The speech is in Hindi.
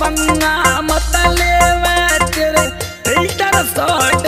पंगा मत लेवे तेरे फ़िल्टर शॉट